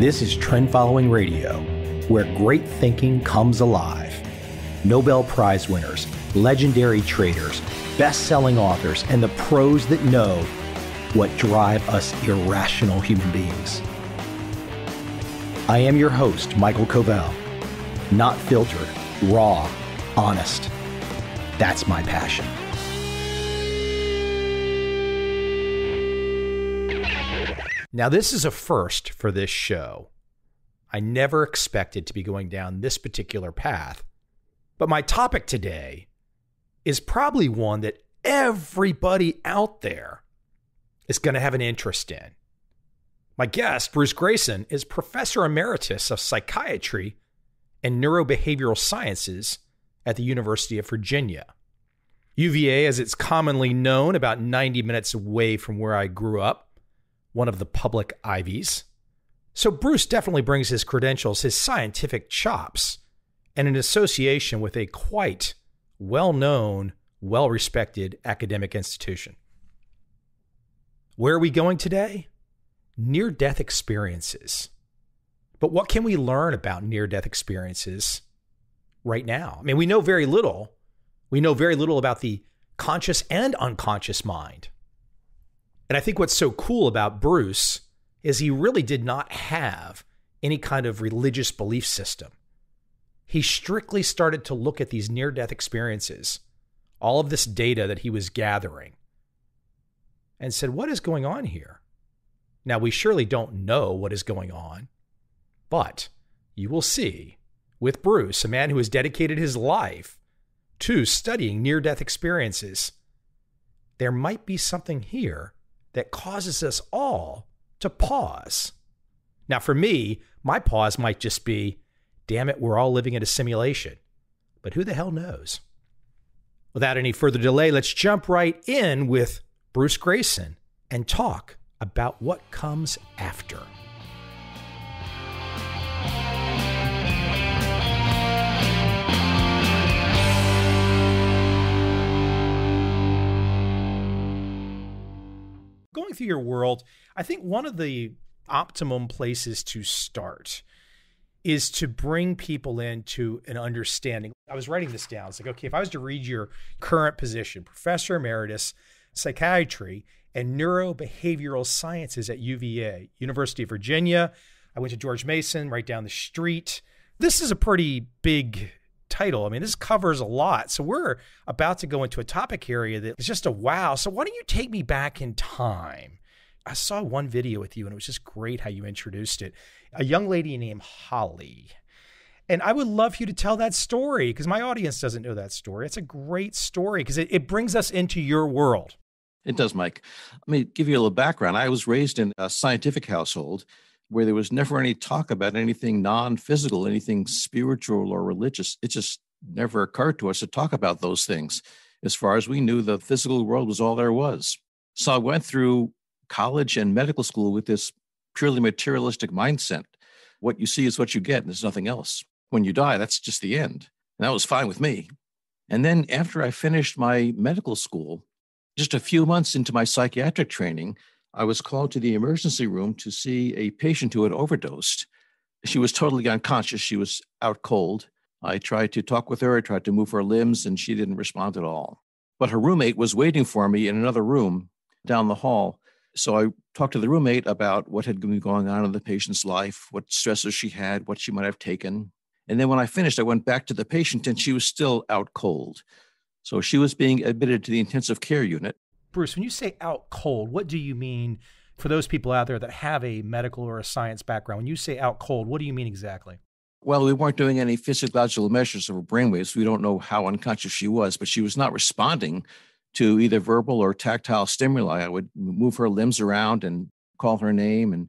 This is Trend Following Radio, where great thinking comes alive. Nobel Prize winners, legendary traders, best selling authors, and the pros that know what drive us irrational human beings. I am your host, Michael Covel. Not filtered, raw, honest. That's my passion. Now, this is a first for this show. I never expected to be going down this particular path. But my topic today is probably one that everybody out there is going to have an interest in. My guest, Bruce Greyson, is professor emeritus of psychiatry and neurobehavioral sciences at the University of Virginia. UVA, as it's commonly known, about 90 minutes away from where I grew up one of the public Ivies. So Bruce definitely brings his credentials, his scientific chops, and an association with a quite well known, well respected academic institution. Where are we going today? Near death experiences. But what can we learn about near death experiences right now? I mean, we know very little. We know very little about the conscious and unconscious mind. And I think what's so cool about Bruce is he really did not have any kind of religious belief system. He strictly started to look at these near death experiences, all of this data that he was gathering, and said, What is going on here? Now, we surely don't know what is going on, but you will see with Bruce, a man who has dedicated his life to studying near death experiences, there might be something here that causes us all to pause. Now, for me, my pause might just be, damn it, we're all living in a simulation. But who the hell knows? Without any further delay, let's jump right in with Bruce Greyson and talk about what comes after. Going through your world, I think one of the optimum places to start is to bring people into an understanding. I was writing this down. It's like, okay, if I was to read your current position, professor emeritus, psychiatry and neurobehavioral sciences at UVA, University of Virginia. I went to George Mason right down the street. This is a pretty big title. I mean, this covers a lot. So we're about to go into a topic area that is just a wow. So why don't you take me back in time? I saw one video with you and it was just great how you introduced it. A young lady named Holly. And I would love you to tell that story because my audience doesn't know that story. It's a great story because it, it brings us into your world. It does, Mike. Let me give you a little background. I was raised in a scientific household where there was never any talk about anything non physical, anything spiritual or religious. It just never occurred to us to talk about those things. As far as we knew, the physical world was all there was. So I went through college and medical school with this purely materialistic mindset. What you see is what you get, and there's nothing else. When you die, that's just the end. And that was fine with me. And then after I finished my medical school, just a few months into my psychiatric training, I was called to the emergency room to see a patient who had overdosed. She was totally unconscious. She was out cold. I tried to talk with her, I tried to move her limbs, and she didn't respond at all. But her roommate was waiting for me in another room down the hall. So I talked to the roommate about what had been going on in the patient's life, what stresses she had, what she might have taken. And then when I finished, I went back to the patient and she was still out cold. So she was being admitted to the intensive care unit. Bruce, when you say out cold, what do you mean for those people out there that have a medical or a science background? When you say out cold, what do you mean exactly? Well, we weren't doing any physiological measures of her brainwaves. We don't know how unconscious she was, but she was not responding to either verbal or tactile stimuli. I would move her limbs around and call her name and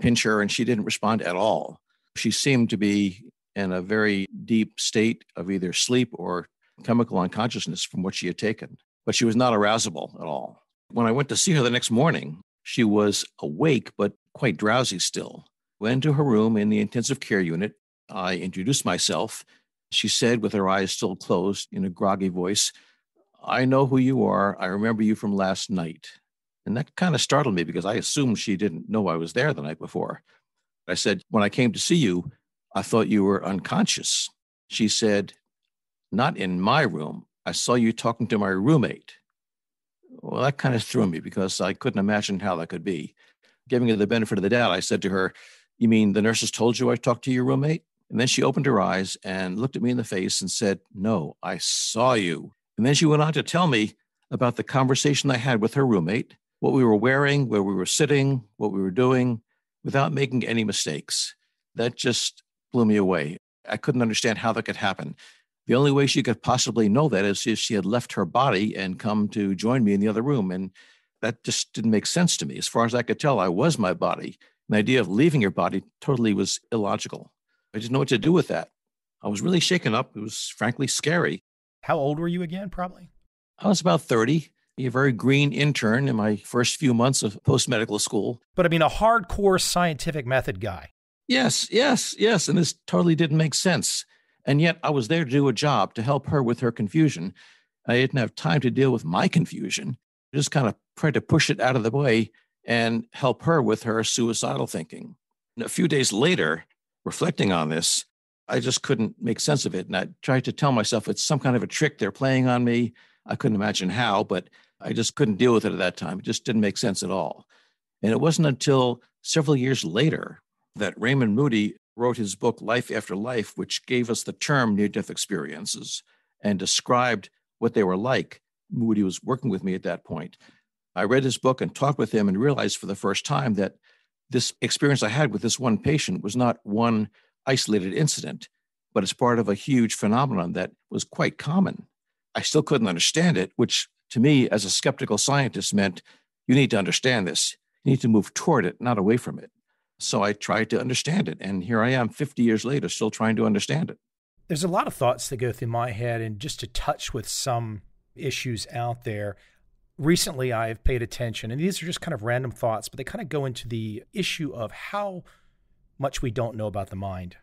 pinch her, and she didn't respond at all. She seemed to be in a very deep state of either sleep or chemical unconsciousness from what she had taken but she was not arousable at all. When I went to see her the next morning, she was awake, but quite drowsy still. Went to her room in the intensive care unit. I introduced myself. She said, with her eyes still closed, in a groggy voice, I know who you are. I remember you from last night. And that kind of startled me because I assumed she didn't know I was there the night before. I said, When I came to see you, I thought you were unconscious. She said, Not in my room. I saw you talking to my roommate. Well, that kind of threw me because I couldn't imagine how that could be. Giving her the benefit of the doubt, I said to her, You mean the nurses told you I talked to your roommate? And then she opened her eyes and looked at me in the face and said, No, I saw you. And then she went on to tell me about the conversation I had with her roommate, what we were wearing, where we were sitting, what we were doing, without making any mistakes. That just blew me away. I couldn't understand how that could happen. The only way she could possibly know that is if she had left her body and come to join me in the other room. And that just didn't make sense to me. As far as I could tell, I was my body. The idea of leaving your body totally was illogical. I didn't know what to do with that. I was really shaken up. It was frankly scary. How old were you again, probably? I was about 30, a very green intern in my first few months of post medical school. But I mean, a hardcore scientific method guy. Yes, yes, yes. And this totally didn't make sense. And yet I was there to do a job to help her with her confusion. I didn't have time to deal with my confusion. I just kind of tried to push it out of the way and help her with her suicidal thinking. And a few days later, reflecting on this, I just couldn't make sense of it. And I tried to tell myself it's some kind of a trick they're playing on me. I couldn't imagine how, but I just couldn't deal with it at that time. It just didn't make sense at all. And it wasn't until several years later that Raymond Moody wrote his book, Life After Life, which gave us the term near death experiences and described what they were like. Moody was working with me at that point. I read his book and talked with him and realized for the first time that this experience I had with this one patient was not one isolated incident, but it's part of a huge phenomenon that was quite common. I still couldn't understand it, which to me, as a skeptical scientist, meant you need to understand this. You need to move toward it, not away from it. So I tried to understand it. And here I am 50 years later, still trying to understand it. There's a lot of thoughts that go through my head, and just to touch with some issues out there. Recently, I've paid attention, and these are just kind of random thoughts, but they kind of go into the issue of how much we don't know about the mind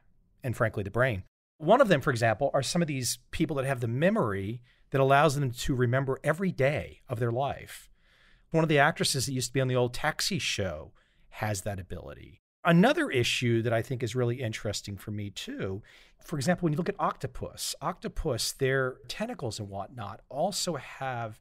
and, frankly, the brain. One of them, for example, are some of these people that have the memory that allows them to remember every day of their life. One of the actresses that used to be on the old taxi show has that ability. Another issue that I think is really interesting for me too, for example, when you look at octopus, octopus, their tentacles and whatnot also have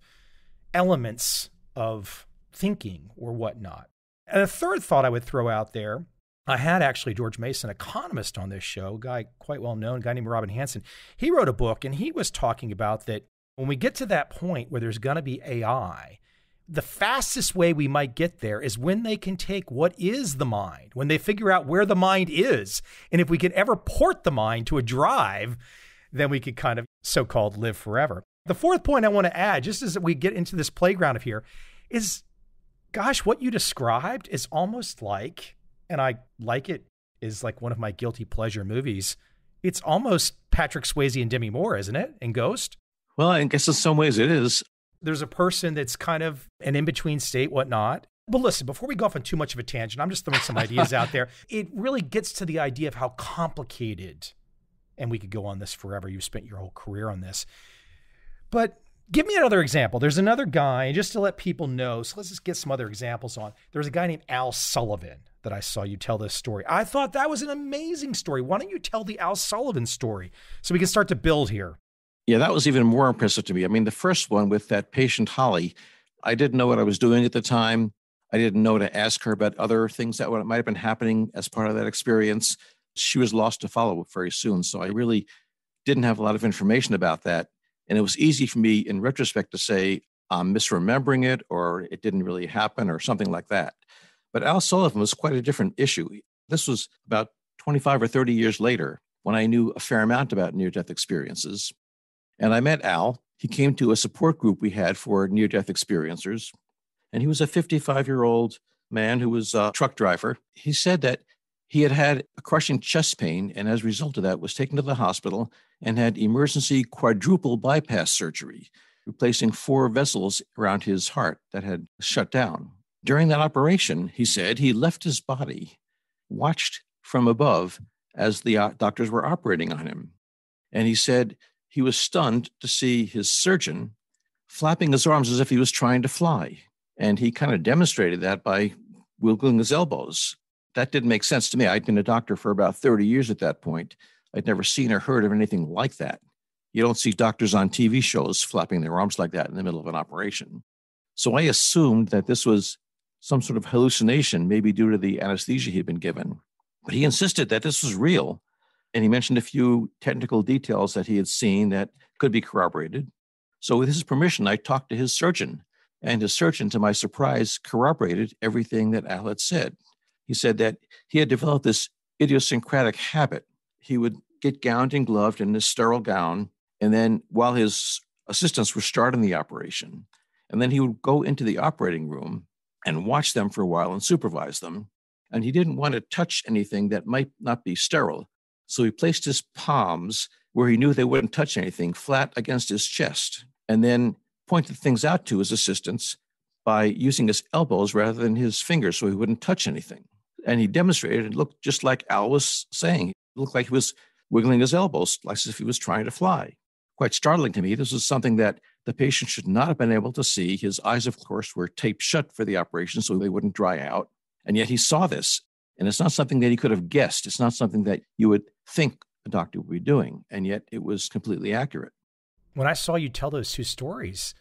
elements of thinking or whatnot. And a third thought I would throw out there I had actually George Mason, economist, on this show, guy quite well known, guy named Robin Hanson. He wrote a book and he was talking about that when we get to that point where there's going to be AI, the fastest way we might get there is when they can take what is the mind, when they figure out where the mind is. And if we can ever port the mind to a drive, then we could kind of so called live forever. The fourth point I want to add, just as we get into this playground of here, is gosh, what you described is almost like, and I like it, is like one of my guilty pleasure movies. It's almost Patrick Swayze and Demi Moore, isn't it? In Ghost? Well, I guess in some ways it is. There's a person that's kind of an in between state, whatnot. But listen, before we go off on too much of a tangent, I'm just throwing some ideas out there. It really gets to the idea of how complicated, and we could go on this forever. You've spent your whole career on this. But give me another example. There's another guy, just to let people know. So let's just get some other examples on. There's a guy named Al Sullivan that I saw you tell this story. I thought that was an amazing story. Why don't you tell the Al Sullivan story so we can start to build here? Yeah, that was even more impressive to me. I mean, the first one with that patient, Holly, I didn't know what I was doing at the time. I didn't know to ask her about other things that might have been happening as part of that experience. She was lost to follow up very soon. So I really didn't have a lot of information about that. And it was easy for me in retrospect to say, I'm misremembering it or it didn't really happen or something like that. But Al Sullivan was quite a different issue. This was about 25 or 30 years later when I knew a fair amount about near death experiences. And I met Al. He came to a support group we had for near death experiencers. And he was a 55 year old man who was a truck driver. He said that he had had a crushing chest pain and as a result of that was taken to the hospital and had emergency quadruple bypass surgery, replacing four vessels around his heart that had shut down. During that operation, he said he left his body, watched from above as the uh, doctors were operating on him. And he said he was stunned to see his surgeon flapping his arms as if he was trying to fly. And he kind of demonstrated that by wiggling his elbows. that didn't make sense to me. I'd been a doctor for about 30 years at that point. I'd never seen or heard of anything like that. You don't see doctors on TV shows flapping their arms like that in the middle of an operation. So I assumed that this was some sort of hallucination, maybe due to the anesthesia he'd been given. But he insisted that this was real. And he mentioned a few technical details that he had seen that could be corroborated. So, with his permission, I talked to his surgeon. And his surgeon, to my surprise, corroborated everything that Al had said. He said that he had developed this idiosyncratic habit. He would get gowned and gloved in this sterile gown. And then, while his assistants were starting the operation, and then he would go into the operating room and watch them for a while and supervise them. And he didn't want to touch anything that might not be sterile. So he placed his palms where he knew they wouldn't touch anything flat against his chest and then pointed things out to his assistants by using his elbows rather than his fingers so he wouldn't touch anything. And he demonstrated it looked just like Al was saying. It looked like he was wiggling his elbows, like as if he was trying to fly. Quite startling to me. This was something that the patient should not have been able to see. His eyes, of course, were taped shut for the operation so they wouldn't dry out. And yet he saw this. And it's not something that he could have guessed. It's not something that you would think a doctor would be doing. And yet it was completely accurate. When I saw you tell those two stories,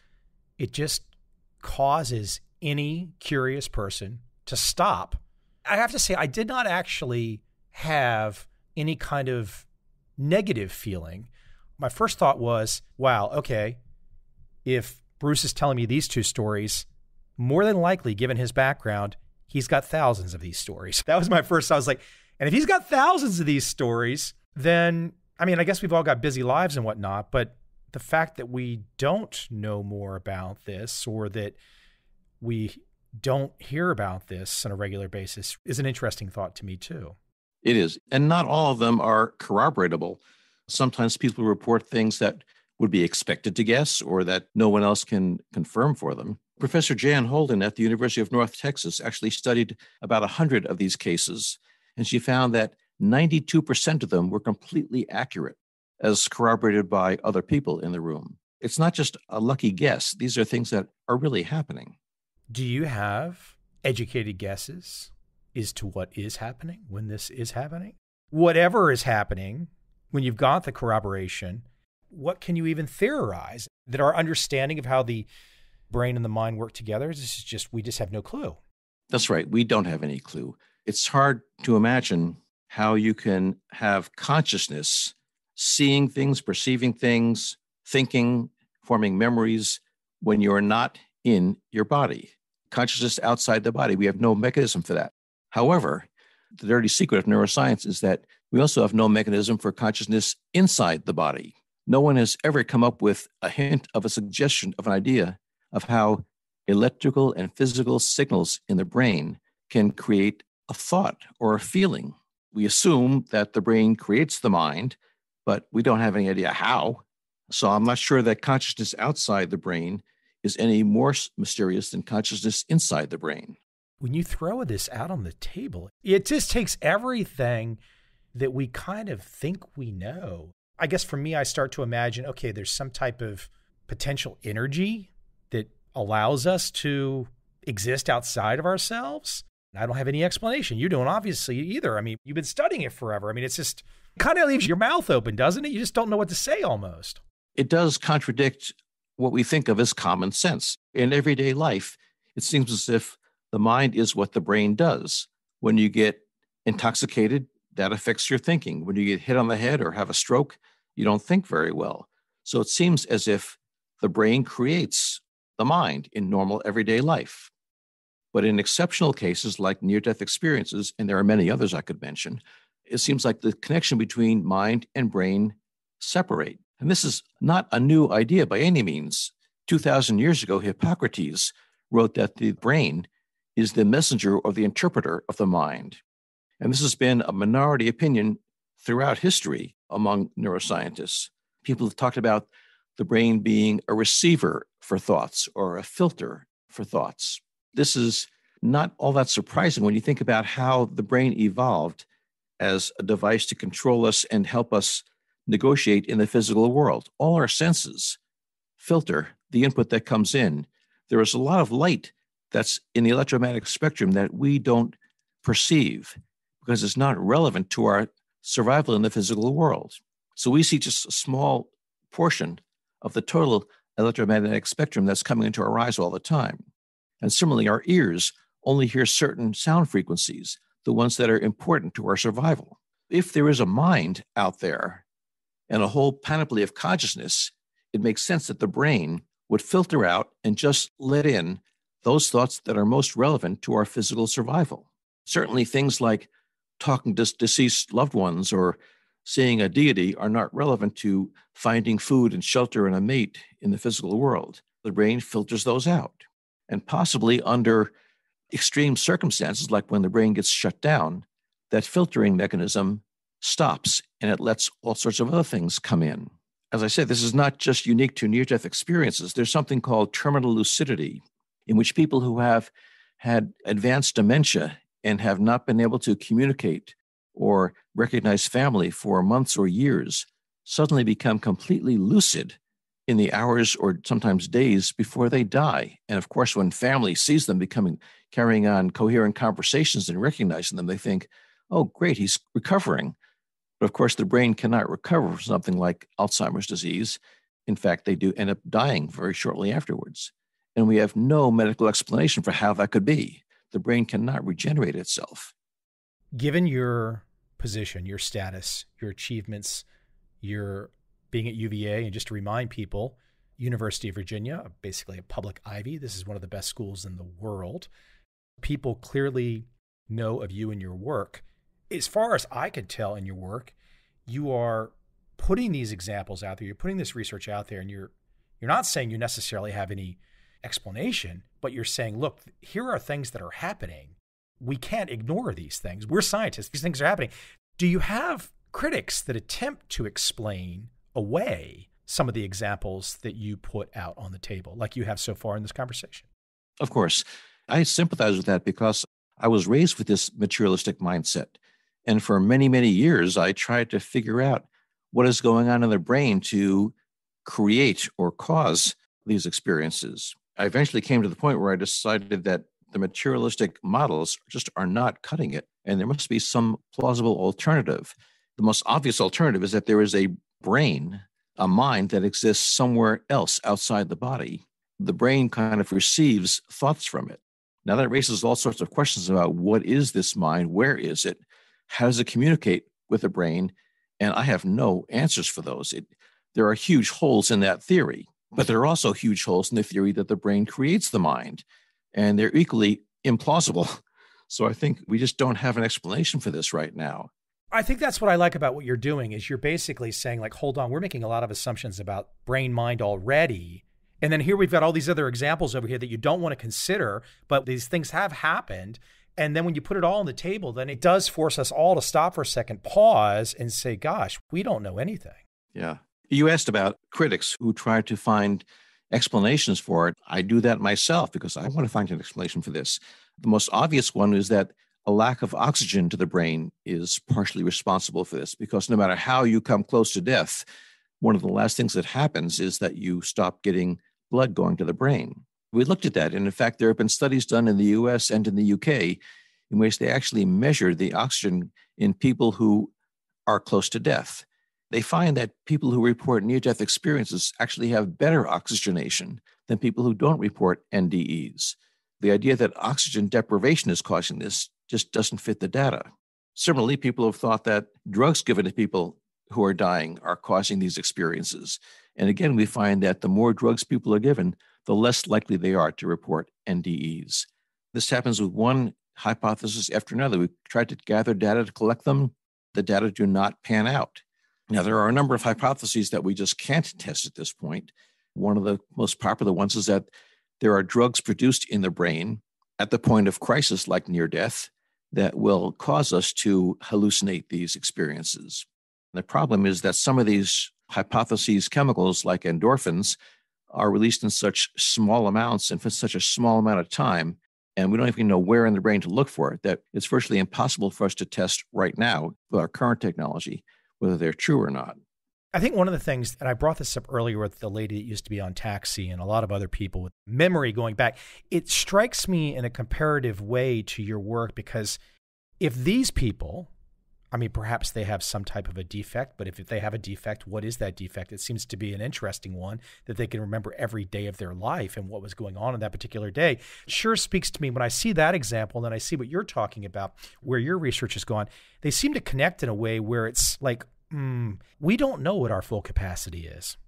it just causes any curious person to stop. I have to say, I did not actually have any kind of negative feeling. My first thought was, wow, okay, if Bruce is telling me these two stories, more than likely, given his background, he's got thousands of these stories. That was my first. I was like, and if he's got thousands of these stories, then I mean, I guess we've all got busy lives and whatnot, but the fact that we don't know more about this or that we don't hear about this on a regular basis is an interesting thought to me, too. It is. And not all of them are corroboratable. Sometimes people report things that would be expected to guess or that no one else can confirm for them. Professor Jan Holden at the University of North Texas actually studied about 100 of these cases, and she found that 92% of them were completely accurate, as corroborated by other people in the room. It's not just a lucky guess, these are things that are really happening. Do you have educated guesses as to what is happening when this is happening? Whatever is happening, when you've got the corroboration, what can you even theorize that our understanding of how the brain and the mind work together This is just we just have no clue. That's right. We don't have any clue. It's hard to imagine how you can have consciousness seeing things perceiving things thinking forming memories when you're not in your body. Consciousness outside the body we have no mechanism for that. However the dirty secret of neuroscience is that we also have no mechanism for consciousness inside the body. No one has ever come up with a hint of a suggestion of an idea of how electrical and physical signals in the brain can create a thought or a feeling. We assume that the brain creates the mind, but we don't have any idea how. So I'm not sure that consciousness outside the brain is any more mysterious than consciousness inside the brain. When you throw this out on the table, it just takes everything that we kind of think we know I guess for me, I start to imagine okay, there's some type of potential energy allows us to exist outside of ourselves. I don't have any explanation. You don't, obviously, either. I mean, you've been studying it forever. I mean, it's just kind of leaves your mouth open, doesn't it? You just don't know what to say almost. It does contradict what we think of as common sense. In everyday life, it seems as if the mind is what the brain does. When you get intoxicated, that affects your thinking. When you get hit on the head or have a stroke, you don't think very well. So it seems as if the brain creates the mind in normal everyday life. But in exceptional cases like near death experiences, and there are many others I could mention, it seems like the connection between mind and brain separate. And this is not a new idea by any means. 2,000 years ago, Hippocrates wrote that the brain is the messenger or the interpreter of the mind. And this has been a minority opinion throughout history among neuroscientists. People have talked about the brain being a receiver for thoughts or a filter for thoughts. This is not all that surprising when you think about how the brain evolved as a device to control us and help us negotiate in the physical world. All our senses filter the input that comes in. There is a lot of light that's in the electromagnetic spectrum that we don't perceive. because it's not relevant to our survival in the physical world. So we see just a small portion of the total electromagnetic spectrum that's coming into our eyes all the time. And similarly, our ears only hear certain sound frequencies, the ones that are important to our survival. If there is a mind out there and a whole panoply of consciousness, it makes sense that the brain would filter out and just let in those thoughts that are most relevant to our physical survival. Certainly, things like talking to deceased loved ones or seeing a deity are not relevant to finding food and shelter and a mate in the physical world. The brain filters those out. And possibly under extreme circumstances, like when the brain gets shut down, that filtering mechanism stops and it lets all sorts of other things come in. As I said, this is not just unique to near death experiences. There's something called terminal lucidity, in which people who have had advanced dementia and have not been able to communicate or recognize family for months or years suddenly become completely lucid in the hours or sometimes days before they die. And of course, when family sees them becoming carrying on coherent conversations and recognizing them, they think, oh, great, he's recovering. But of course, the brain cannot recover from something like Alzheimer's disease. In fact, they do end up dying very shortly afterwards. And we have no medical explanation for how that could be. The brain cannot regenerate itself. Given your position, your status, your achievements, your being at UVA, and just to remind people, University of Virginia, basically a public Ivy. This is one of the best schools in the world. People clearly know of you and your work. As far as I can tell in your work, you are putting these examples out there. You're putting this research out there, and you're you're not saying you necessarily have any explanation, but you're saying, look, here are things that are happening. We can't ignore these things. We're scientists. These things are happening. Do you have critics that attempt to explain away some of the examples that you put out on the table, like you have so far in this conversation? Of course. I sympathize with that because I was raised with this materialistic mindset. And for many, many years, I tried to figure out what is going on in the brain to create or cause these experiences. I eventually came to the point where I decided that the materialistic models just are not cutting it, and there must be some plausible alternative. The most obvious alternative is that there is a brain, a mind that exists somewhere else outside the body. The brain kind of receives thoughts from it. Now, that raises all sorts of questions about what is this mind? Where is it? How does it communicate with the brain? And I have no answers for those. It, there are huge holes in that theory. But there are also huge holes in the theory that the brain creates the mind, and they're equally implausible. So I think we just don't have an explanation for this right now. I think that's what I like about what you're doing is you're basically saying like hold on, we're making a lot of assumptions about brain mind already. And then here we've got all these other examples over here that you don't want to consider, but these things have happened. And then when you put it all on the table, then it does force us all to stop for a second, pause, and say, gosh, we don't know anything. Yeah. You asked about critics who try to find explanations for it. I do that myself because I want to find an explanation for this. The most obvious one is that a lack of oxygen to the brain is partially responsible for this because no matter how you come close to death, one of the last things that happens is that you stop getting blood going to the brain. We looked at that. And in fact, there have been studies done in the US and in the UK in which they actually measured the oxygen in people who are close to death they find that people who report near death experiences actually have better oxygenation than people who don't report NDEs. The idea that oxygen deprivation is causing this just doesn't fit the data. Similarly, people have thought that drugs given to people who are dying are causing these experiences. And again, we find that the more drugs people are given, the less likely they are to report NDEs. This happens with one hypothesis after another. We tried to gather data to collect them. The data do not pan out. Now, there are a number of hypotheses that we just can't test at this point. One of the most popular ones is that there are drugs produced in the brain at the point of crisis, like near death, that will cause us to hallucinate these experiences. The problem is that some of these hypotheses chemicals, like endorphins, are released in such small amounts and for such a small amount of time, and we don't even know where in the brain to look for it, that it's virtually impossible for us to test right now with our current technology whether they're true or not. I think one of the things, and I brought this up earlier with the lady that used to be on Taxi and a lot of other people with memory going back, it strikes me in a comparative way to your work because If these people, I mean, perhaps they have some type of a defect, but if they have a defect, what is that defect? It seems to be an interesting one that they can remember every day of their life and what was going on in that particular day. Sure speaks to me when I see that example and I see what you're talking about, where your research has gone. They seem to connect in a way where it's like, mm, we don't know what our full capacity is.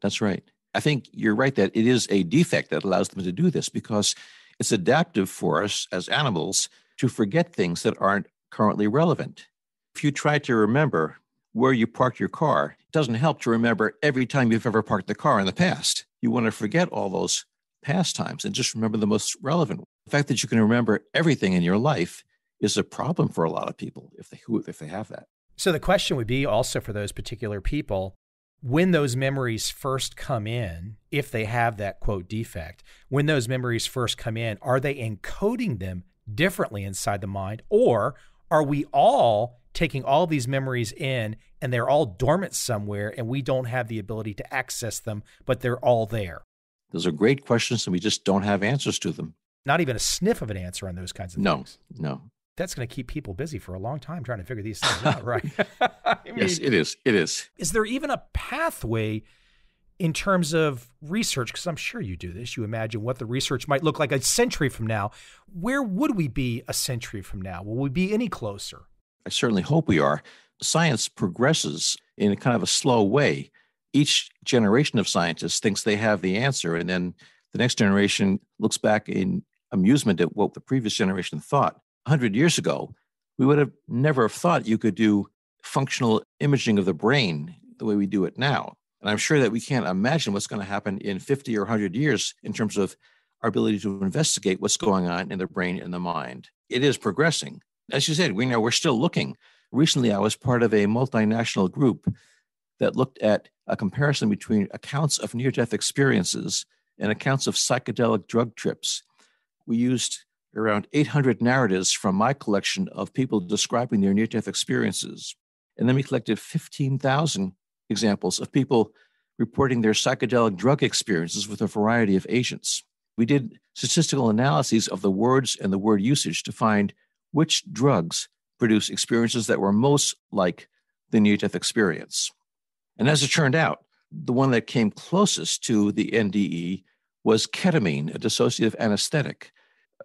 That's right. I think you're right that it is a defect that allows them to do this because it's adaptive for us as animals to forget things that aren't currently relevant. If you try to remember where you parked your car, it doesn't help to remember every time you've ever parked the car in the past. You want to forget all those past times and just remember the most relevant. The fact that you can remember everything in your life is a problem for a lot of people if they if they have that. So the question would be also for those particular people when those memories first come in, if they have that quote defect, when those memories first come in, are they encoding them differently inside the mind or are we all taking all these memories in and they're all dormant somewhere and we don't have the ability to access them, but they're all there? Those are great questions and we just don't have answers to them. Not even a sniff of an answer on those kinds of no, things. No, no. That's going to keep people busy for a long time trying to figure these things out, right? I mean, yes, it is. It is. Is there even a pathway in terms of research? Because I'm sure you do this. You imagine what the research might look like a century from now. Where would we be a century from now? Will we be any closer? I certainly hope we are. Science progresses in a kind of a slow way. Each generation of scientists thinks they have the answer, and then the next generation looks back in amusement at what the previous generation thought. 100 years ago, we would have never have thought you could do functional imaging of the brain the way we do it now. And I'm sure that we can't imagine what's going to happen in 50 or 100 years in terms of our ability to investigate what's going on in the brain and the mind. It is progressing as you said, we know we're still looking. Recently, I was part of a multinational group that looked at a comparison between accounts of near death experiences and accounts of psychedelic drug trips. We used around 800 narratives from my collection of people describing their near death experiences. And then we collected 15,000 examples of people reporting their psychedelic drug experiences with a variety of agents. We did statistical analyses of the words and the word usage to find which drugs produce experiences that were most like the near death experience. And as it turned out, the one that came closest to the NDE was ketamine, a dissociative anesthetic.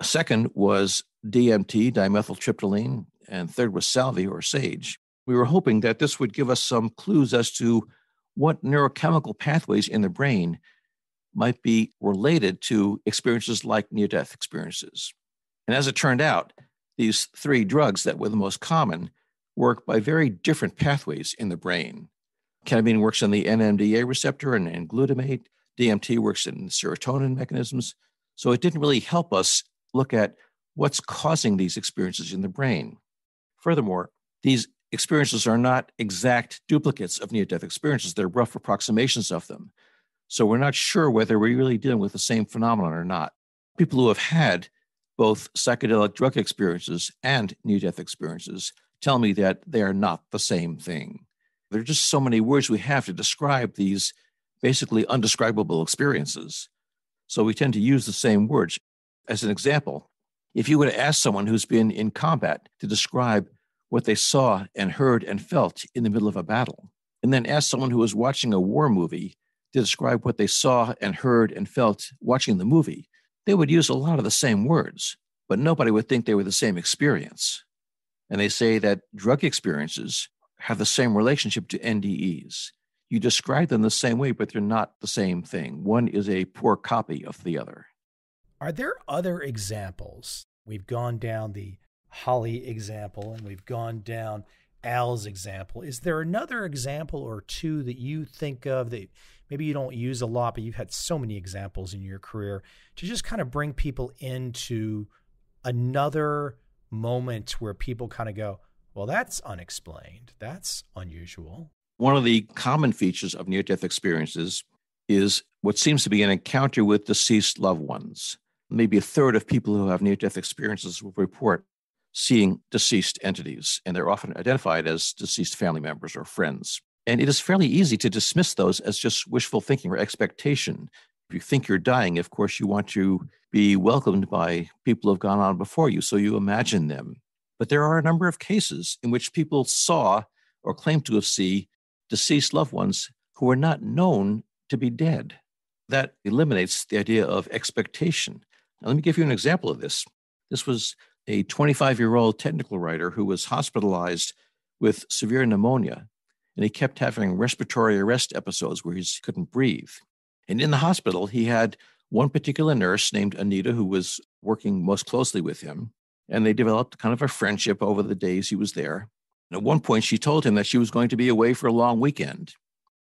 Second was DMT, dimethyltryptamine, and third was salvia or sage. We were hoping that this would give us some clues as to what neurochemical pathways in the brain might be related to experiences like near death experiences. And as it turned out, these three drugs that were the most common work by very different pathways in the brain. Ketamine works on the NMDA receptor and, and glutamate. DMT works in serotonin mechanisms. So it didn't really help us look at what's causing these experiences in the brain. Furthermore, these experiences are not exact duplicates of near death experiences, they're rough approximations of them. So we're not sure whether we're really dealing with the same phenomenon or not. People who have had both psychedelic drug experiences and near death experiences tell me that they are not the same thing. There are just so many words we have to describe these basically undescribable experiences. So we tend to use the same words. As an example, if you were to ask someone who's been in combat to describe what they saw and heard and felt in the middle of a battle, and then ask someone who was watching a war movie to describe what they saw and heard and felt watching the movie, they would use a lot of the same words, but nobody would think they were the same experience. And they say that drug experiences have the same relationship to NDEs. You describe them the same way, but they're not the same thing. One is a poor copy of the other. Are there other examples? We've gone down the Holly example and we've gone down Al's example. Is there another example or two that you think of that maybe you don't use a lot, but you've had so many examples in your career to just kind of bring people into another moment where people kind of go, well, that's unexplained. That's unusual. One of the common features of near death experiences is what seems to be an encounter with deceased loved ones. Maybe a third of people who have near death experiences will report seeing deceased entities, and they're often identified as deceased family members or friends. And it is fairly easy to dismiss those as just wishful thinking or expectation. If you think you're dying, of course, you want to be welcomed by people who have gone on before you. So you imagine them. But there are a number of cases in which people saw or claimed to have seen deceased loved ones who were not known to be dead. That eliminates the idea of expectation. Now, let me give you an example of this. This was a 25 year old technical writer who was hospitalized with severe pneumonia, and he kept having respiratory arrest episodes where he couldn't breathe. And in the hospital, he had one particular nurse named Anita who was working most closely with him. And they developed kind of a friendship over the days he was there. And at one point, she told him that she was going to be away for a long weekend.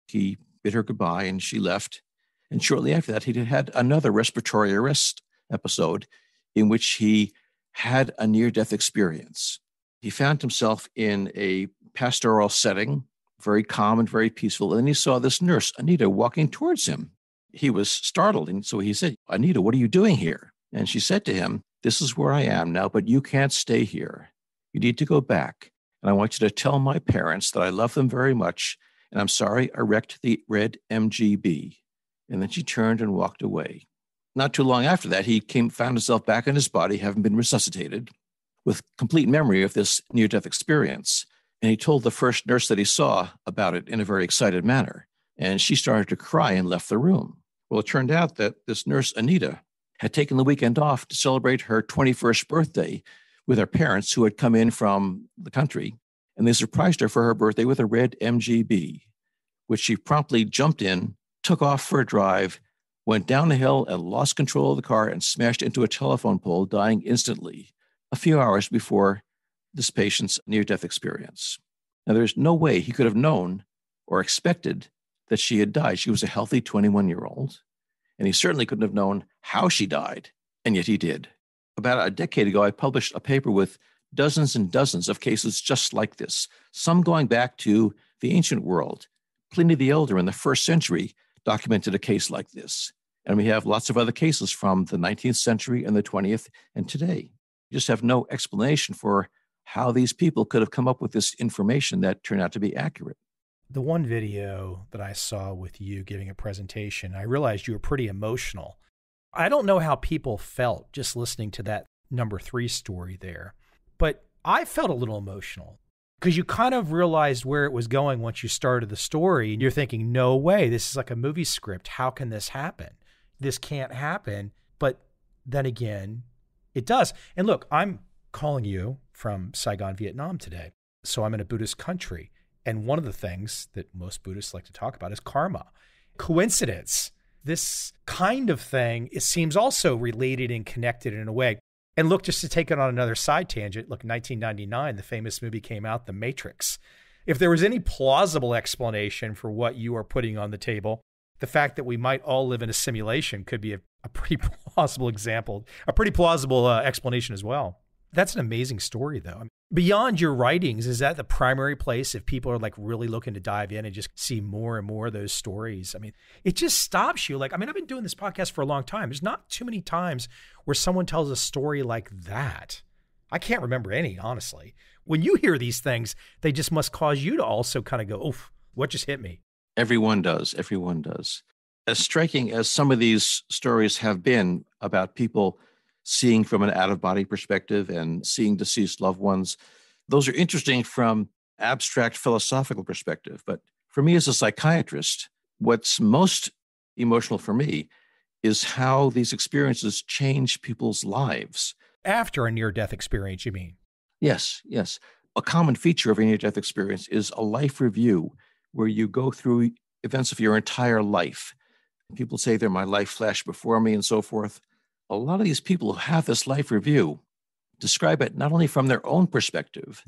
He bid her goodbye and she left. And shortly after that, he had another respiratory arrest episode in which he had a near death experience. He found himself in a pastoral setting, very calm and very peaceful. And then he saw this nurse, Anita, walking towards him. He was startled. And so he said, Anita, what are you doing here? And she said to him, This is where I am now, but you can't stay here. You need to go back. And I want you to tell my parents that I love them very much. And I'm sorry I wrecked the red MGB. And then she turned and walked away. Not too long after that, he came, found himself back in his body, having been resuscitated, with complete memory of this near death experience. And he told the first nurse that he saw about it in a very excited manner. And she started to cry and left the room. Well, it turned out that this nurse, Anita, had taken the weekend off to celebrate her 21st birthday with her parents who had come in from the country. And they surprised her for her birthday with a red MGB, which she promptly jumped in, took off for a drive, went down the hill and lost control of the car and smashed into a telephone pole, dying instantly a few hours before this patient's near death experience. Now, there's no way he could have known or expected that she had died. She was a healthy 21 year old, and he certainly couldn't have known how she died, and yet he did. About a decade ago, I published a paper with dozens and dozens of cases just like this, some going back to the ancient world. Pliny the Elder in the first century documented a case like this. And we have lots of other cases from the 19th century and the 20th and today. You just have no explanation for how these people could have come up with this information that turned out to be accurate. The one video that I saw with you giving a presentation, I realized you were pretty emotional. I don't know how people felt just listening to that number three story there, but I felt a little emotional because you kind of realized where it was going once you started the story and you're thinking no way this is like a movie script how can this happen this can't happen but then again it does and look i'm calling you from saigon vietnam today so i'm in a buddhist country and one of the things that most buddhists like to talk about is karma coincidence this kind of thing it seems also related and connected in a way and look, just to take it on another side tangent, look, 1999, the famous movie came out, The Matrix. If there was any plausible explanation for what you are putting on the table, the fact that we might all live in a simulation could be a, a pretty plausible example, a pretty plausible uh, explanation as well. That's an amazing story, though. Beyond your writings, is that the primary place if people are like really looking to dive in and just see more and more of those stories? I mean, it just stops you. Like, I mean, I've been doing this podcast for a long time. There's not too many times where someone tells a story like that. I can't remember any, honestly. When you hear these things, they just must cause you to also kind of go, oof, what just hit me? Everyone does. Everyone does. As striking as some of these stories have been about people seeing from an out of body perspective and seeing deceased loved ones. Those are interesting from abstract philosophical perspective. But for me as a psychiatrist, what's most emotional for me is how these experiences change people's lives. After a near death experience, you mean? Yes, yes. A common feature of a near death experience is a life review where you go through events of your entire life. People say they're my life flashed before me and so forth a lot of these people who have this life review describe it not only from their own perspective,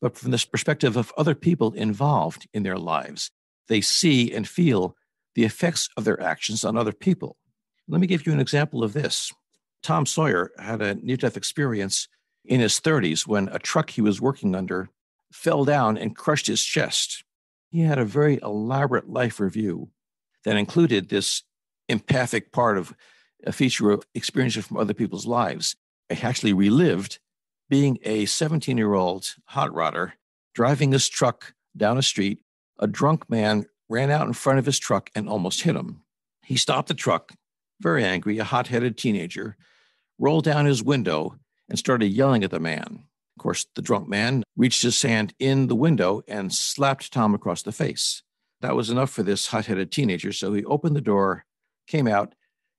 but from the perspective of other people involved in their lives. They see and feel the effects of their actions on other people. Let me give you an example of this. Tom Sawyer had a near death experience in his 30s when a truck he was working under fell down and crushed his chest. He had a very elaborate life review that included this empathic part of a feature of experiences from other people's lives. I actually relived being a 17 year old hot rodder driving his truck down a street. A drunk man ran out in front of his truck and almost hit him. He stopped the truck, very angry, a hot headed teenager, rolled down his window and started yelling at the man. Of course, the drunk man reached his hand in the window and slapped Tom across the face. That was enough for this hot headed teenager. So he opened the door, came out,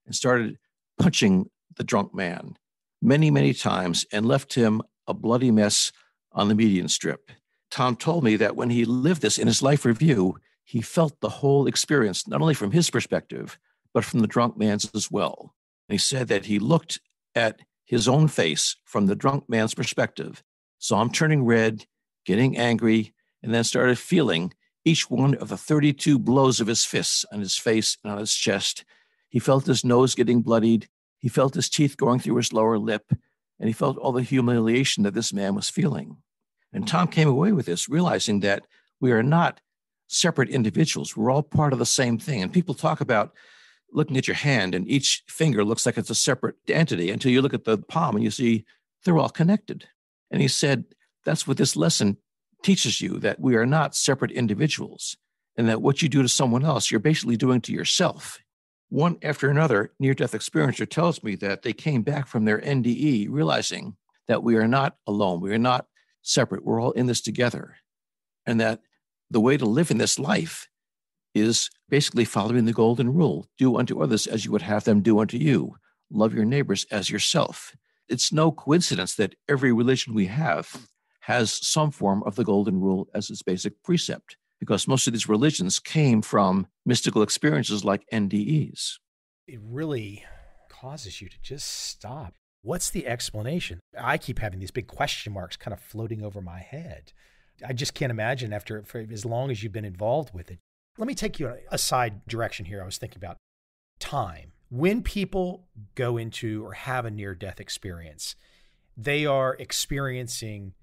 and started punching the drunk man many, many times and left him a bloody mess on the median strip. Tom told me that when he lived this in his life review, he felt the whole experience, not only from his perspective, but from the drunk man's as well. And he said that he looked at his own face from the drunk man's perspective, saw him turning red, getting angry, and then started feeling each one of the 32 blows of his fists on his face and on his chest. He felt his nose getting bloodied. He felt his teeth going through his lower lip, and he felt all the humiliation that this man was feeling. And Tom came away with this, realizing that we are not separate individuals. We're all part of the same thing. And people talk about looking at your hand, and each finger looks like it's a separate entity until you look at the palm and you see they're all connected. And he said, that's what this lesson teaches you that we are not separate individuals, and that what you do to someone else, you're basically doing to yourself one after another near death experiencer tells me that they came back from their NDE realizing that we are not alone, we are not separate, we're all in this together. And that the way to live in this life is basically following the golden rule do unto others as you would have them do unto you, love your neighbors as yourself. It's no coincidence that every religion we have has some form of the golden rule as its basic precept because most of these religions came from mystical experiences like NDEs. It really causes you to just stop. What's the explanation? I keep having these big question marks kind of floating over my head. I just can't imagine after for as long as you've been involved with it. Let me take you a side direction here. I was thinking about time. When people go into or have a near death experience, they are experiencing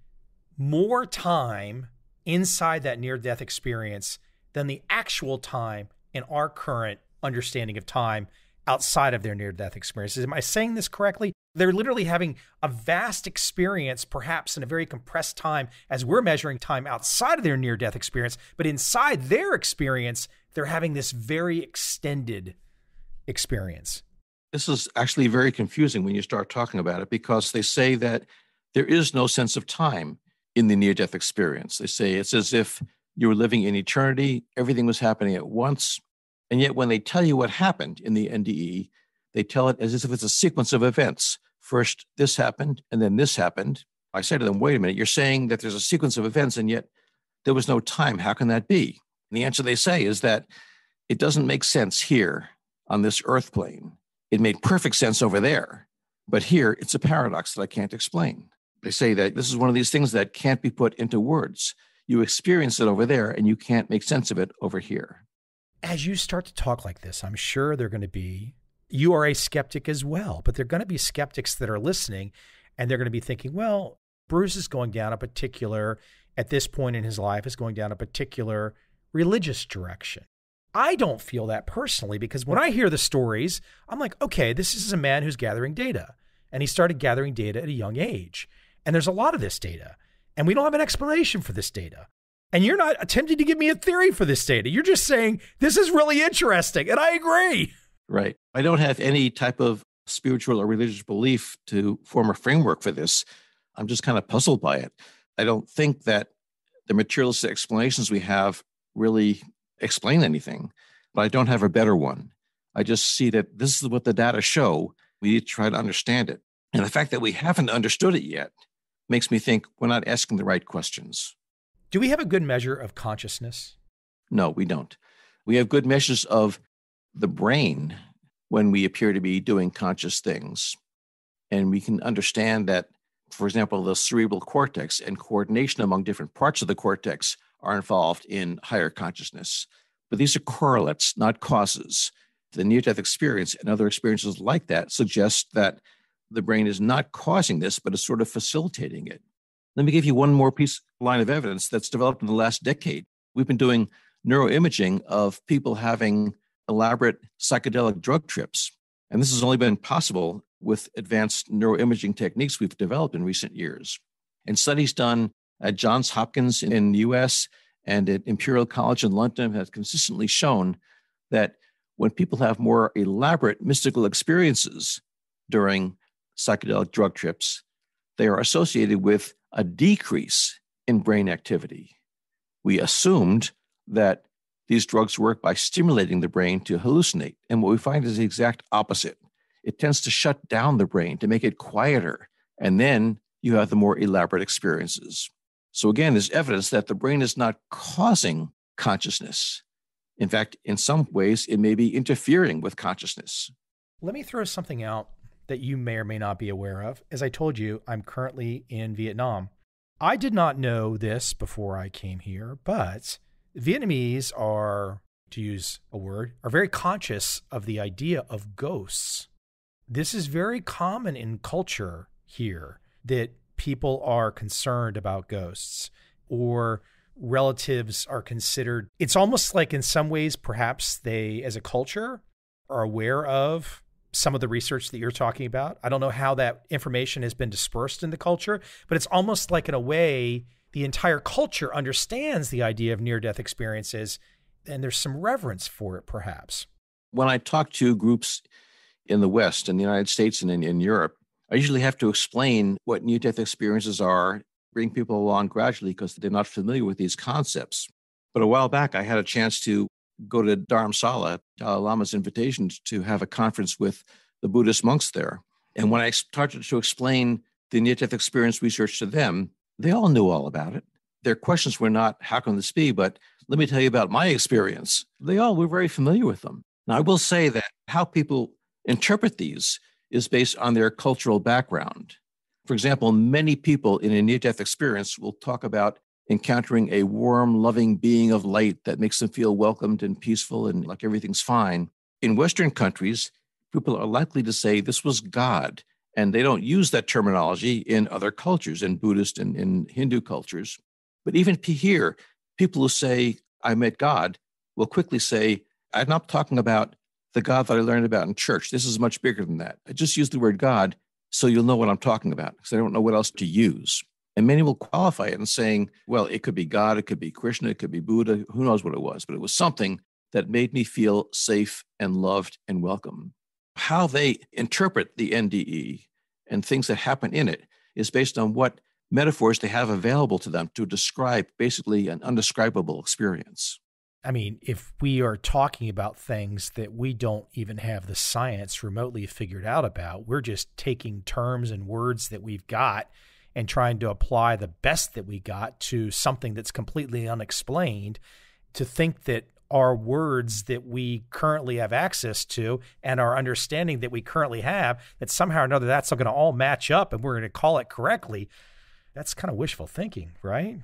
more time inside that near death experience than the actual time in our current understanding of time outside of their near death experiences. Am I saying this correctly? They're literally having a vast experience, perhaps in a very compressed time, as we're measuring time outside of their near death experience. But inside their experience, they're having this very extended experience. This is actually very confusing when you start talking about it because they say that there is no sense of time in the near death experience. They say it's as if you were living in eternity, everything was happening at once. And yet, when they tell you what happened in the NDE, they tell it as if it's a sequence of events. First, this happened, and then this happened. I say to them, wait a minute, you're saying that there's a sequence of events, and yet there was no time. How can that be? And the answer they say is that it doesn't make sense here on this earth plane. It made perfect sense over there. But here, it's a paradox that I can't explain. They say that this is one of these things that can't be put into words. You experience it over there and you can't make sense of it over here. As you start to talk like this, I'm sure they're going to be, you are a skeptic as well, but they're going to be skeptics that are listening and they're going to be thinking, well, Bruce is going down a particular, at this point in his life, is going down a particular religious direction. I don't feel that personally because when I hear the stories, I'm like, okay, this is a man who's gathering data. And he started gathering data at a young age. And there's a lot of this data. And we don't have an explanation for this data. And you're not attempting to give me a theory for this data. You're just saying this is really interesting. And I agree. Right. I don't have any type of spiritual or religious belief to form a framework for this. I'm just kind of puzzled by it. I don't think that the materialistic explanations we have really explain anything, but I don't have a better one. I just see that this is what the data show. We need to try to understand it. And the fact that we haven't understood it yet makes me think we're not asking the right questions. Do we have a good measure of consciousness? No, we don't. We have good measures of the brain when we appear to be doing conscious things. And we can understand that, for example, the cerebral cortex and coordination among different parts of the cortex are involved in higher consciousness. But these are correlates, not causes. The near death experience and other experiences like that suggest that the brain is not causing this, but is sort of facilitating it. Let me give you one more piece line of evidence that's developed in the last decade. We've been doing neuroimaging of people having elaborate psychedelic drug trips. And this has only been possible with advanced neuroimaging techniques we've developed in recent years. And studies done at Johns Hopkins in the US and at Imperial College in London have consistently shown that when people have more elaborate mystical experiences during psychedelic drug trips, they are associated with a decrease in brain activity. We assumed that these drugs work by stimulating the brain to hallucinate. And what we find is the exact opposite. It tends to shut down the brain to make it quieter. And then you have the more elaborate experiences. So, again, there's evidence that the brain is not causing consciousness. In fact, in some ways, it may be interfering with consciousness. Let me throw something out that you may or may not be aware of. As I told you, I'm currently in Vietnam. I did not know this before I came here, but Vietnamese are, to use a word, are very conscious of the idea of ghosts. This is very common in culture here that people are concerned about ghosts or relatives are considered. It's almost like, in some ways, perhaps they, as a culture, are aware of some of the research that you're talking about. I don't know how that information has been dispersed in the culture, but it's almost like, in a way, the entire culture understands the idea of near death experiences, and there's some reverence for it, perhaps. When I talk to groups in the West, in the United States, and in, in Europe, I usually have to explain what near death experiences are, bring people along gradually because they're not familiar with these concepts. But a while back, I had a chance to go to Dharamsala, Dalai Lama's invitation to have a conference with the Buddhist monks there. And when I started to explain the near death experience research to them, they all knew all about it. Their questions were not, how can this be? But let me tell you about my experience. They all were very familiar with them. Now, I will say that how people interpret these is based on their cultural background. For example, many people in a near death experience will talk about encountering a warm, loving being of light that makes them feel welcomed and peaceful and like everything's fine. In Western countries, people are likely to say this was God and they don't use that terminology in other cultures, in Buddhist and in Hindu cultures. But even here, people who say, I met God, will quickly say, I'm not talking about the God that I learned about in church. This is much bigger than that. I just use the word God so you'll know what I'm talking about because I don't know what else to use. And many will qualify it in saying, well, it could be God, it could be Krishna, it could be Buddha, who knows what it was, but it was something that made me feel safe and loved and welcome how they interpret the NDE and things that happen in it is based on what metaphors they have available to them to describe basically an undescribable experience. I mean, if we are talking about things that we don't even have the science remotely figured out about, we're just taking terms and words that we've got and trying to apply the best that we got to something that's completely unexplained. To think that our words that we currently have access to and our understanding that we currently have, that somehow or another that's going to all match up and we're going to call it correctly. That's kind of wishful thinking, right?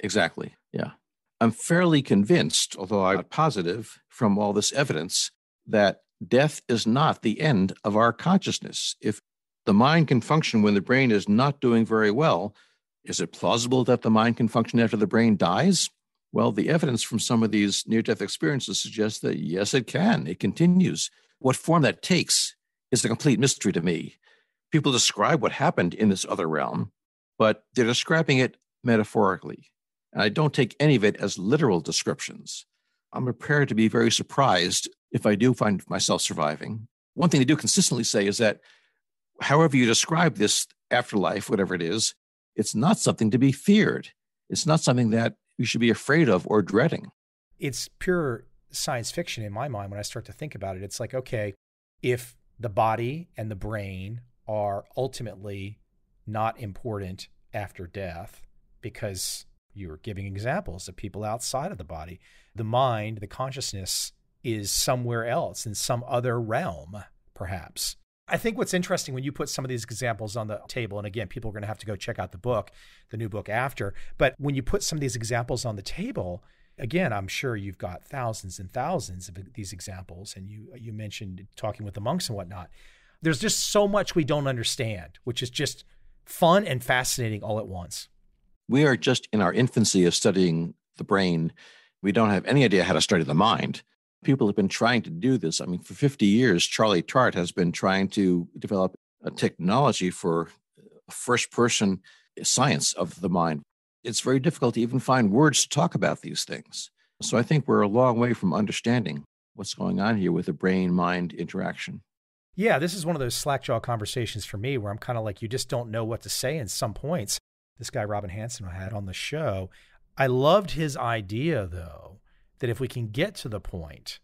Exactly. Yeah. I'm fairly convinced, although I'm positive from all this evidence, that death is not the end of our consciousness. If the mind can function when the brain is not doing very well, is it plausible that the mind can function after the brain dies? Well, the evidence from some of these near death experiences suggests that yes, it can. It continues. What form that takes is a complete mystery to me. People describe what happened in this other realm, but they're describing it metaphorically. And I don't take any of it as literal descriptions. I'm prepared to be very surprised if I do find myself surviving. One thing they do consistently say is that however you describe this afterlife, whatever it is, it's not something to be feared. It's not something that you should be afraid of or dreading. It's pure science fiction in my mind when I start to think about it. It's like, okay, if the body and the brain are ultimately not important after death because you were giving examples of people outside of the body, the mind, the consciousness is somewhere else in some other realm, perhaps. I think what's interesting when you put some of these examples on the table, and again, people are going to have to go check out the book, the new book after, but when you put some of these examples on the table, again, I'm sure you've got thousands and thousands of these examples, and you you mentioned talking with the monks and whatnot. There's just so much we don't understand, which is just fun and fascinating all at once. We are just in our infancy of studying the brain. We don't have any idea how to study the mind people have been trying to do this. I mean, for 50 years, Charlie Tart has been trying to develop a technology for first person science of the mind. It's very difficult to even find words to talk about these things. So I think we're a long way from understanding what's going on here with the brain mind interaction. Yeah, this is one of those slackjaw conversations for me where I'm kind of like, you just don't know what to say in some points. This guy, Robin Hanson, had on the show. I loved his idea, though, that if we can get to the point,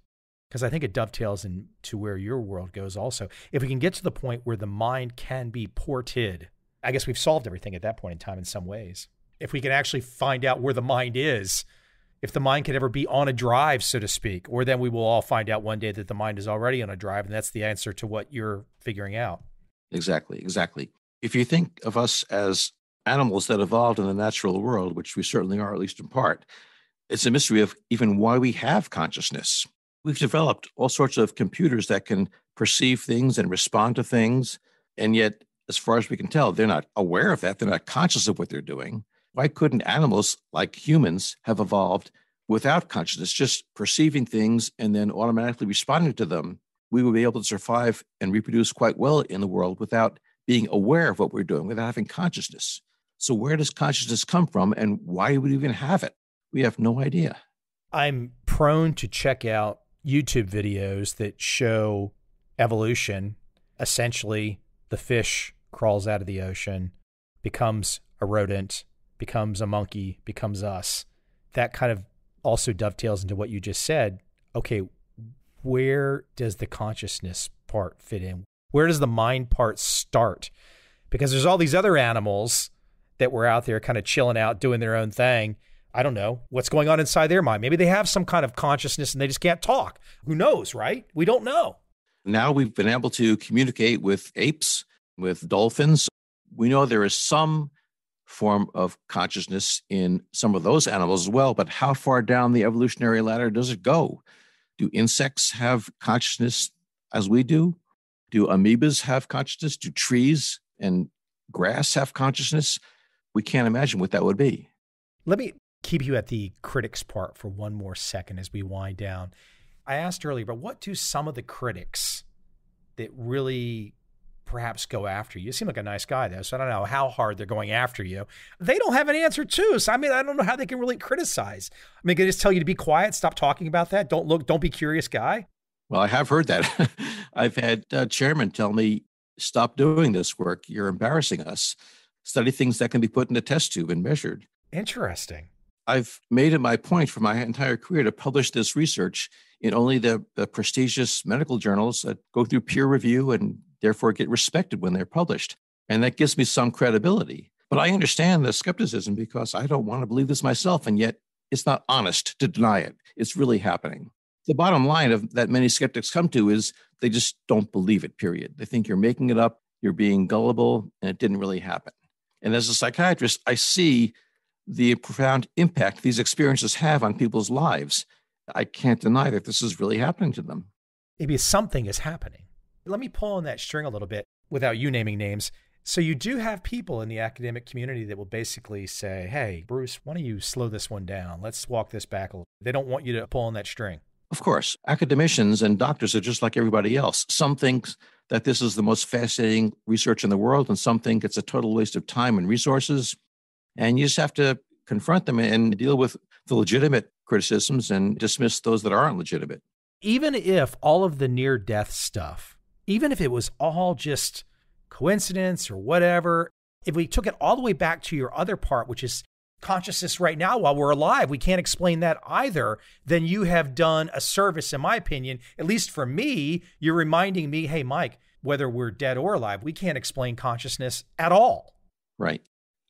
because I think it dovetails into where your world goes also, if we can get to the point where the mind can be ported, I guess we've solved everything at that point in time in some ways. If we can actually find out where the mind is, if the mind can ever be on a drive, so to speak, or then we will all find out one day that the mind is already on a drive, and that's the answer to what you're figuring out. Exactly, exactly. If you think of us as animals that evolved in the natural world, which we certainly are, at least in part, it's a mystery of even why we have consciousness. We've developed all sorts of computers that can perceive things and respond to things. And yet, as far as we can tell, they're not aware of that. They're not conscious of what they're doing. Why couldn't animals like humans have evolved without consciousness, just perceiving things and then automatically responding to them? We would be able to survive and reproduce quite well in the world without being aware of what we're doing, without having consciousness. So, where does consciousness come from and why do we even have it? We have no idea. I'm prone to check out YouTube videos that show evolution. Essentially, the fish crawls out of the ocean, becomes a rodent, becomes a monkey, becomes us. That kind of also dovetails into what you just said. Okay, where does the consciousness part fit in? Where does the mind part start? Because there's all these other animals that were out there kind of chilling out, doing their own thing. I don't know what's going on inside their mind. Maybe they have some kind of consciousness and they just can't talk. Who knows, right? We don't know. Now we've been able to communicate with apes, with dolphins. We know there is some form of consciousness in some of those animals as well, but how far down the evolutionary ladder does it go? Do insects have consciousness as we do? Do amoebas have consciousness? Do trees and grass have consciousness? We can't imagine what that would be. Let me keep you at the critics part for one more second as we wind down. I asked earlier, but what do some of the critics that really perhaps go after you. You seem like a nice guy, though, so I don't know how hard they're going after you. They don't have an answer, too. So I mean, I don't know how they can really criticize. I mean, they just tell you to be quiet, stop talking about that, don't look, don't be curious, guy. Well, I have heard that. I've had uh, chairman tell me, "Stop doing this work. You're embarrassing us. Study things that can be put in a test tube and measured." Interesting. I've made it my point for my entire career to publish this research in only the, the prestigious medical journals that go through peer review and therefore get respected when they're published. And that gives me some credibility. But I understand the skepticism because I don't want to believe this myself. And yet it's not honest to deny it. It's really happening. The bottom line of that many skeptics come to is they just don't believe it, period. They think you're making it up, you're being gullible, and it didn't really happen. And as a psychiatrist, I see the profound impact these experiences have on people's lives. I can't deny that this is really happening to them. Maybe something is happening. Let me pull on that string a little bit without you naming names. So you do have people in the academic community that will basically say, "Hey, Bruce, why don't you slow this one down? Let's walk this back a little." They don't want you to pull on that string. Of course, academicians and doctors are just like everybody else. Some think that this is the most fascinating research in the world, and some think it's a total waste of time and resources. And you just have to confront them and deal with the legitimate criticisms and dismiss those that aren't legitimate. Even if all of the near death stuff even if it was all just coincidence or whatever, if we took it all the way back to your other part, which is consciousness right now while we're alive, we can't explain that either, then you have done a service, in my opinion. At least for me, you're reminding me, hey, Mike, whether we're dead or alive, we can't explain consciousness at all. Right.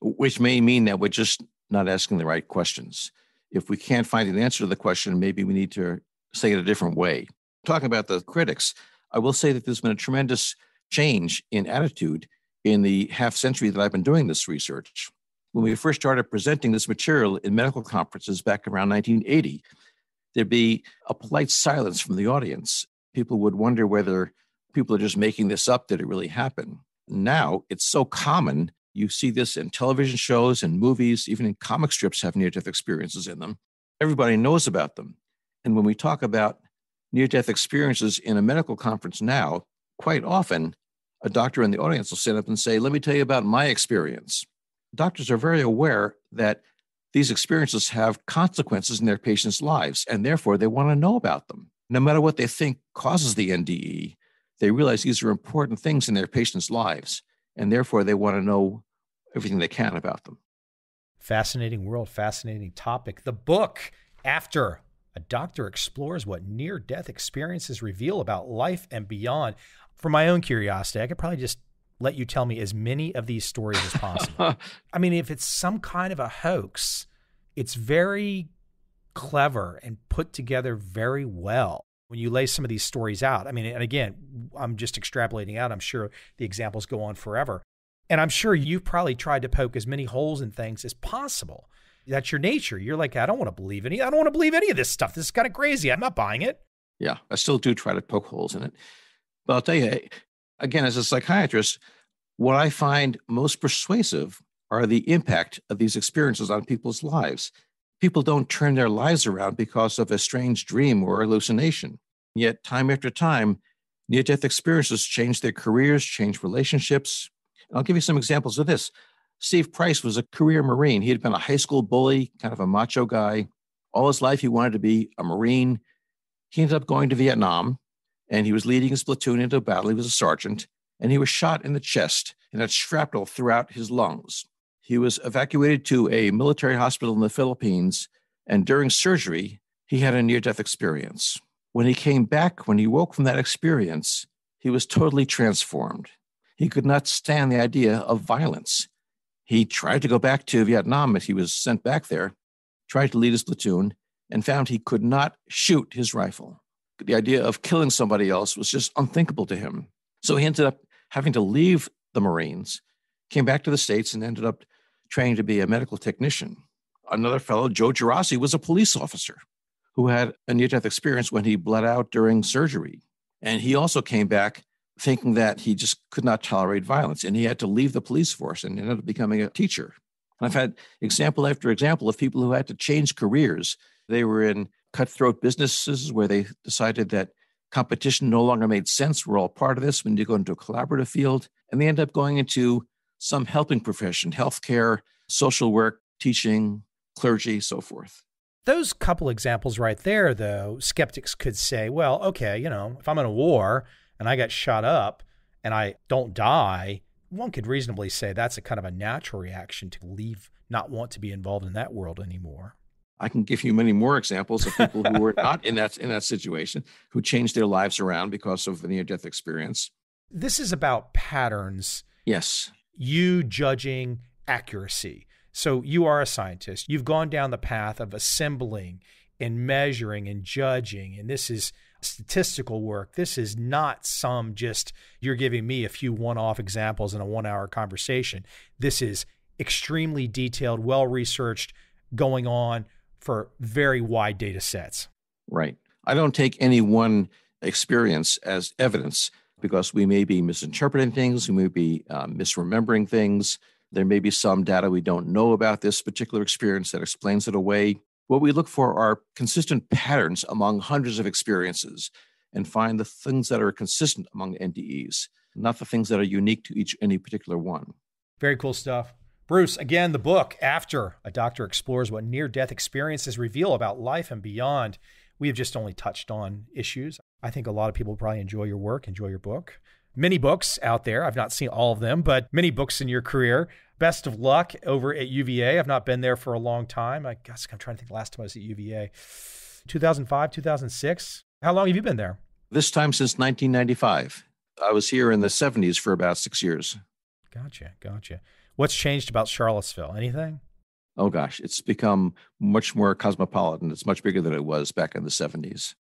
Which may mean that we're just not asking the right questions. If we can't find an answer to the question, maybe we need to say it a different way. Talking about the critics, I will say that there's been a tremendous change in attitude in the half century that I've been doing this research. When we first started presenting this material in medical conferences back around 1980, there'd be a polite silence from the audience. People would wonder whether people are just making this up. Did it really happen? Now it's so common. You see this in television shows and movies, even in comic strips have near death experiences in them. Everybody knows about them. And when we talk about near death experiences in a medical conference now, quite often a doctor in the audience will stand up and say, Let me tell you about my experience. Doctors are very aware that these experiences have consequences in their patients' lives, and therefore they want to know about them. No matter what they think causes the NDE, they realize these are important things in their patients' lives, and therefore they want to know everything they can about them. Fascinating world, fascinating topic. The book, After a Doctor Explores What Near Death Experiences Reveal About Life and Beyond. For my own curiosity, I could probably just let you tell me as many of these stories as possible. I mean, if it's some kind of a hoax, it's very clever and put together very well when you lay some of these stories out. I mean, and again, I'm just extrapolating out. I'm sure the examples go on forever. And I'm sure you've probably tried to poke as many holes in things as possible. That's your nature. You're like, I don't want to believe any, I don't want to believe any of this stuff. This is kind of crazy. I'm not buying it. Yeah, I still do try to poke holes in it. But I'll tell you, again, as a psychiatrist, what I find most persuasive are the impact of these experiences on people's lives. People don't turn their lives around because of a strange dream or hallucination. Yet, time after time, near death experiences change their careers, change relationships. I'll give you some examples of this. Steve Price was a career Marine. He had been a high school bully, kind of a macho guy. All his life, he wanted to be a Marine. He ended up going to Vietnam and he was leading his platoon into a battle. He was a sergeant and he was shot in the chest and had shrapnel throughout his lungs. He was evacuated to a military hospital in the Philippines. And during surgery, he had a near death experience. When he came back, when he woke from that experience, he was totally transformed. He could not stand the idea of violence. He tried to go back to Vietnam as he was sent back there, tried to lead his platoon, and found he could not shoot his rifle. The idea of killing somebody else was just unthinkable to him. So he ended up having to leave the Marines, came back to the States, and ended up training to be a medical technician. Another fellow, Joe Geraci, was a police officer who had a near death experience when he bled out during surgery. And he also came back thinking that he just could not tolerate violence and he had to leave the police force and ended up becoming a teacher. And I've had example after example of people who had to change careers. They were in cutthroat businesses where they decided that competition no longer made sense. We're all part of this. We need to go into a collaborative field. And they end up going into some helping profession, healthcare, social work, teaching, clergy, so forth. Those couple examples right there, though, skeptics could say, well, okay, you know, if I'm in a war and I got shot up and I don't die, one could reasonably say that's a kind of a natural reaction to leave, not want to be involved in that world anymore. I can give you many more examples of people who were not in that in that situation who changed their lives around because of the near death experience. This is about patterns. Yes. You judging accuracy. So you are a scientist. You've gone down the path of assembling and measuring and judging and this is statistical work. This is not some just you're giving me a few one-off examples in a 1-hour conversation. This is extremely detailed, well researched going on for very wide data sets. Right. I don't take any one experience as evidence because we may be misinterpreting things, we may be uh, misremembering things. There may be some data we don't know about this particular experience that explains it away. What we look for are consistent patterns among hundreds of experiences and find the things that are consistent among NDEs, not the things that are unique to each any particular one. Very cool stuff. Bruce, again, the book, After a Doctor Explores What Near Death Experiences Reveal About Life and Beyond. We have just only touched on issues. I think a lot of people probably enjoy your work, enjoy your book. Many books out there. I've not seen all of them, but many books in your career. Best of luck over at UVA. I've not been there for a long time. I guess I'm trying to think the last time I was at UVA. 2005, 2006. How long have you been there? This time since 1995. I was here in the 70s for about six years. Gotcha, gotcha. What's changed about Charlottesville? Anything? Oh gosh, it's become much more cosmopolitan. It's much bigger than it was back in the 70s.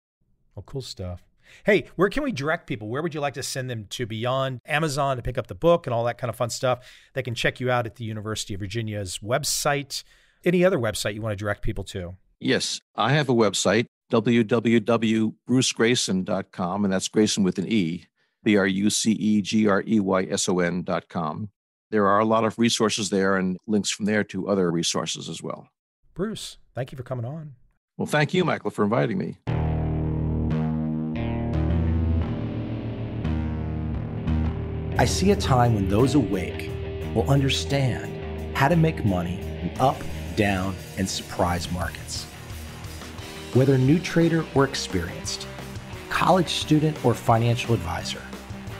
Well, cool stuff. Hey, where can we direct people? Where would you like to send them to beyond Amazon to pick up the book and all that kind of fun stuff? They can check you out at the University of Virginia's website. Any other website you want to direct people to? Yes, I have a website, www.brucegreyson.com, and that's Grayson with an E, B R U C E G R E Y S O N.com there are a lot of resources there and links from there to other resources as well. Bruce, thank you for coming on. Well, thank you, Michael, for inviting me. I see a time when those awake will understand how to make money in up, down, and surprise markets. Whether new trader or experienced, college student or financial advisor,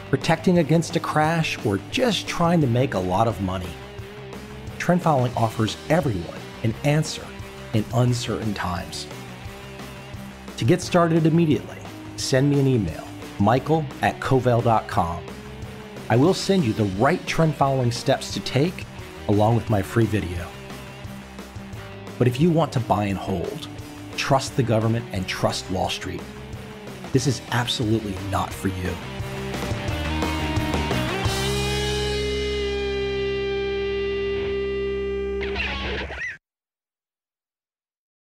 protecting against a crash, or just trying to make a lot of money. Trend following offers everyone an answer in uncertain times. To get started immediately, send me an email, michael at covel.com. I will send you the right trend following steps to take along with my free video. But if you want to buy and hold, trust the government and trust Wall Street, this is absolutely not for you.